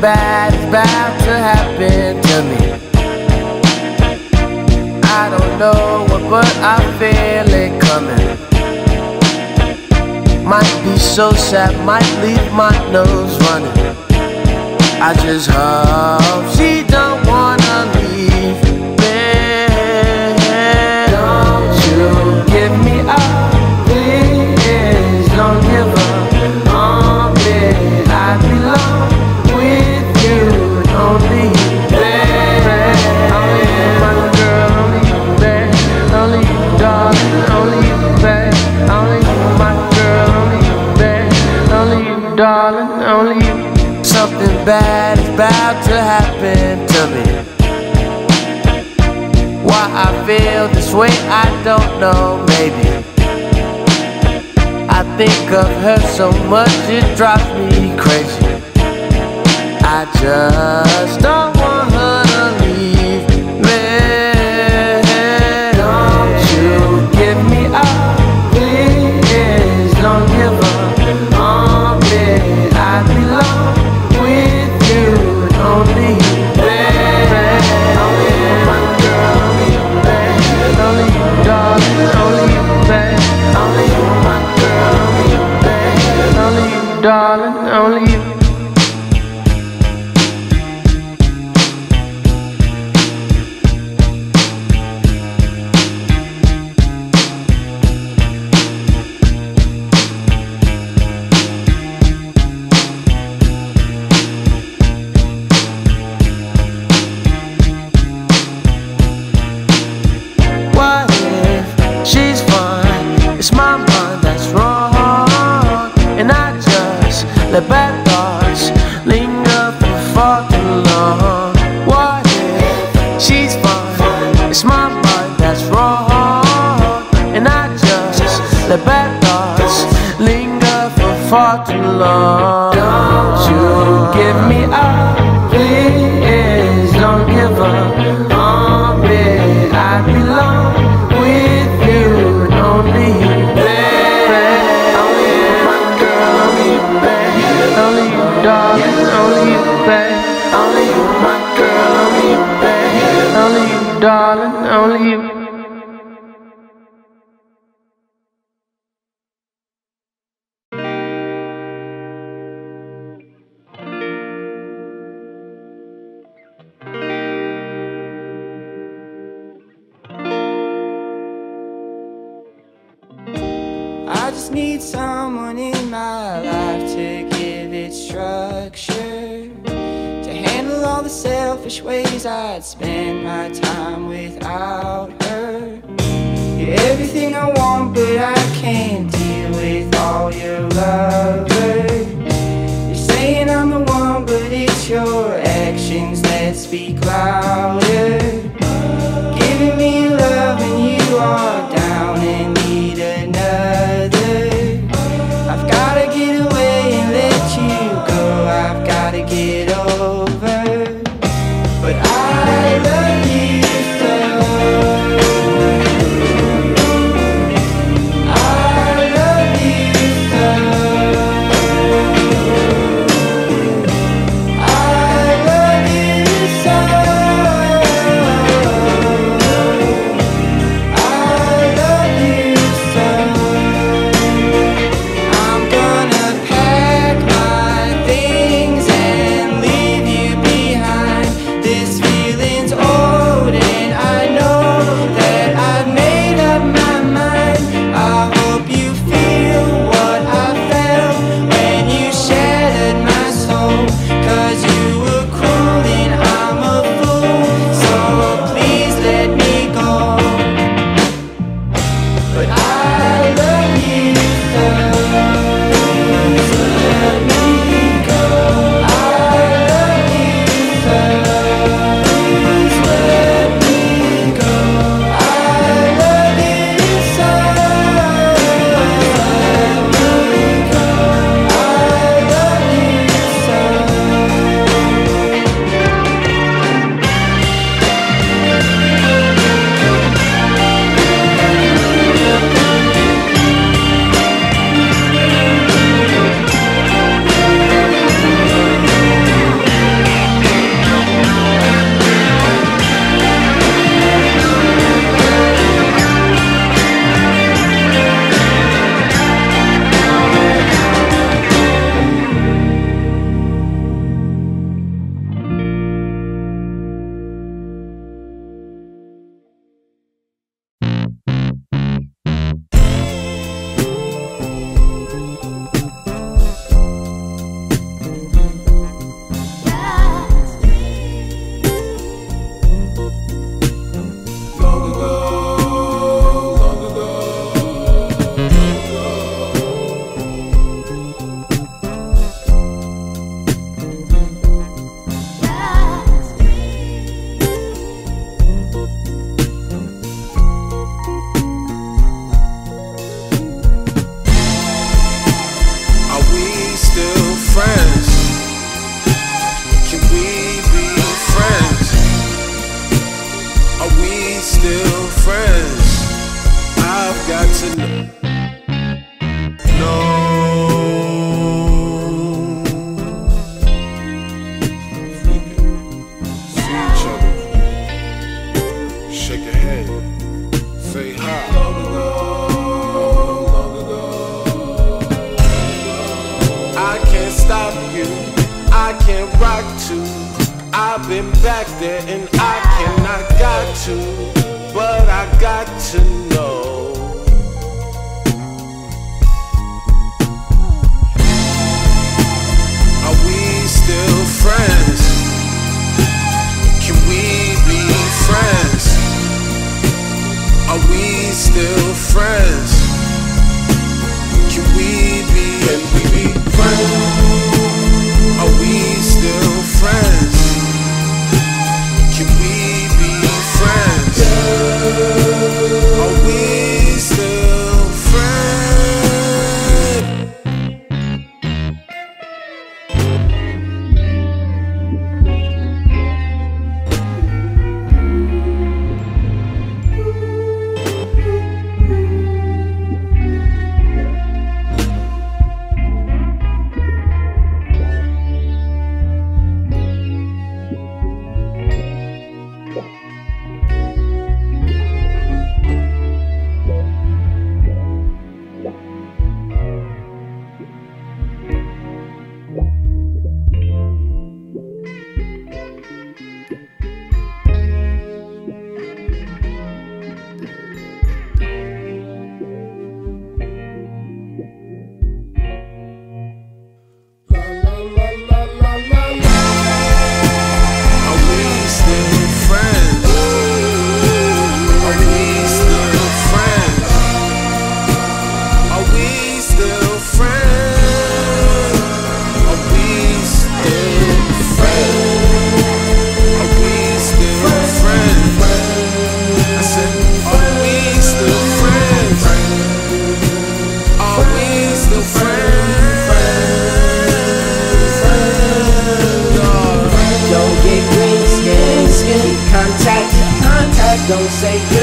Bad is to happen to me. I don't know what, but I feel it coming. Might be so sad, might leave my nose running. I just hope she Something bad is about to happen to me. Why I feel this way, I don't know, maybe. I think of her so much, it drives me crazy. I just don't for too long. What if she's fine? It's my mind that's wrong, and I just let bad thoughts linger for far too long. Don't you give me up, need someone in my life to give it structure. To handle all the selfish ways I'd spend my time without her. You're everything I want, but I can't deal with all your lovers. You're saying I'm the one, but it's your actions that speak louder. I've been back there and I cannot got to, but I got to know. Don't say